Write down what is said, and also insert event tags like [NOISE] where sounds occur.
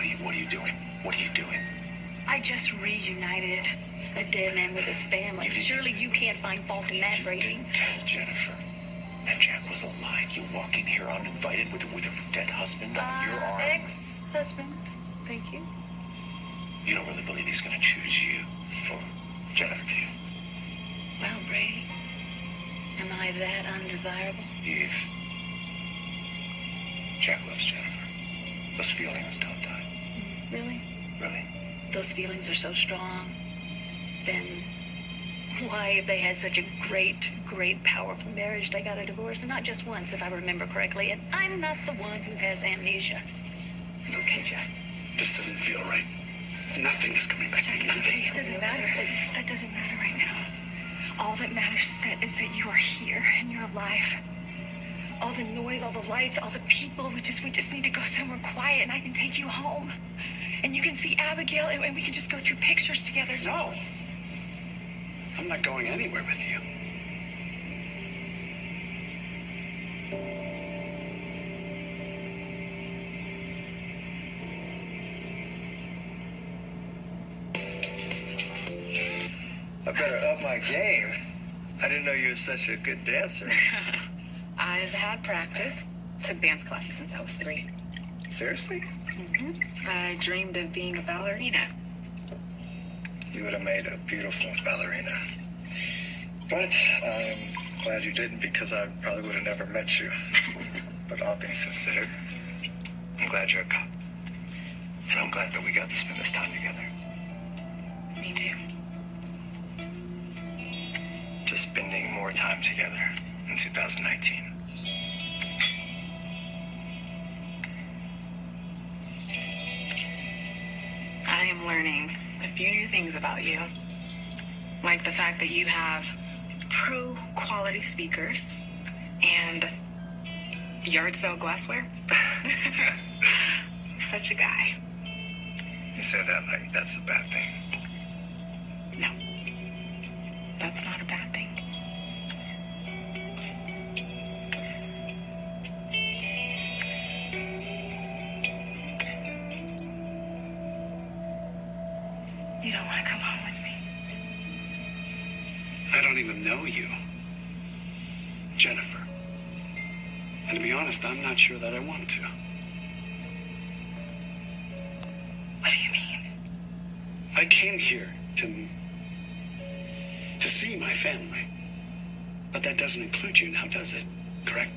What are you What are you doing? What are you doing? I just reunited a dead man with his family. You Surely you can't find fault in that, You Brady. didn't tell Jennifer. that Jack was alive. You walk in here uninvited with with a dead husband on your Uh, arm. ex-husband. Thank you. You don't really believe he's going to choose you for Jennifer, do you? Well, Brady, am I that undesirable? Eve. Jack loves Jennifer. Those feelings don't. Really? Those feelings are so strong. Then why, if they had such a great, great, powerful marriage, they got a divorce? And not just once, if I remember correctly. And I'm not the one who has amnesia. Okay, Jack. This doesn't feel right. Nothing is coming back. Jack, Nothing. it doesn't matter. That doesn't matter right now. All that matters that, is that you are here and you're alive. All the noise, all the lights, all the people. We just we just need to go somewhere quiet, and I can take you home, and you can see Abigail, and, and we can just go through pictures together. No. I'm not going anywhere with you. I better up my game. I didn't know you were such a good dancer. [LAUGHS] I've had practice. Took dance classes since I was three. Seriously? Mm-hmm. I dreamed of being a ballerina. You would have made a beautiful ballerina. But I'm glad you didn't because I probably would have never met you. [LAUGHS] but all things considered, I'm glad you're a cop. And I'm glad that we got to spend this time together. Me too. Just spending more time together in 2019. Learning a few new things about you. Like the fact that you have pro quality speakers and yard sale glassware. [LAUGHS] Such a guy. You say that like that's a bad thing. No. That's not a bad don't want to come home with me. I don't even know you. Jennifer. And to be honest, I'm not sure that I want to. What do you mean? I came here to to see my family. But that doesn't include you now, does it? Correct?